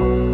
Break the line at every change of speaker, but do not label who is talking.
you.